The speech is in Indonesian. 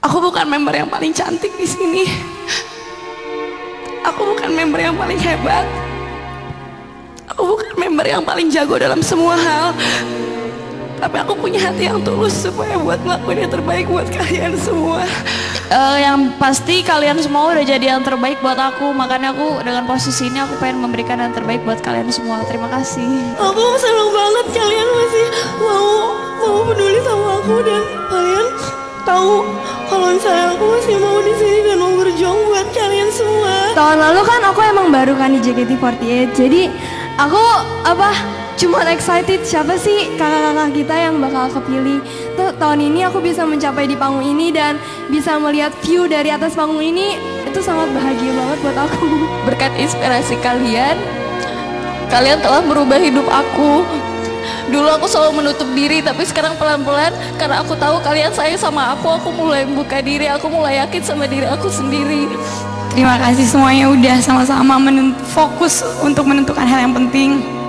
Aku bukan member yang paling cantik di sini. Aku bukan member yang paling hebat. Aku bukan member yang paling jago dalam semua hal. Tapi aku punya hati yang tulus supaya buat ngelakuin yang terbaik buat kalian semua. Eh, yang pasti kalian semua udah jadi yang terbaik buat aku makanya aku dengan posisi ini aku pengen memberikan yang terbaik buat kalian semua terima kasih Aku senang banget kalian masih mau mau peduli sama aku dan kalian tahu misalnya aku masih mau di sini dan mau berjuang buat kalian semua. Tahun lalu kan aku emang baru kan di JKT48 Jadi aku apa cuma excited siapa sih kakak-kakak kita yang bakal kepilih Tuh tahun ini aku bisa mencapai di panggung ini dan bisa melihat view dari atas panggung ini Itu sangat bahagia banget buat aku Berkat inspirasi kalian, kalian telah merubah hidup aku. Dulu aku selalu menutup diri, tapi sekarang pelan-pelan karena aku tahu kalian sayang sama aku, aku mulai membuka diri, aku mulai yakin sama diri aku sendiri. Terima kasih semuanya udah sama-sama fokus untuk menentukan hal yang penting.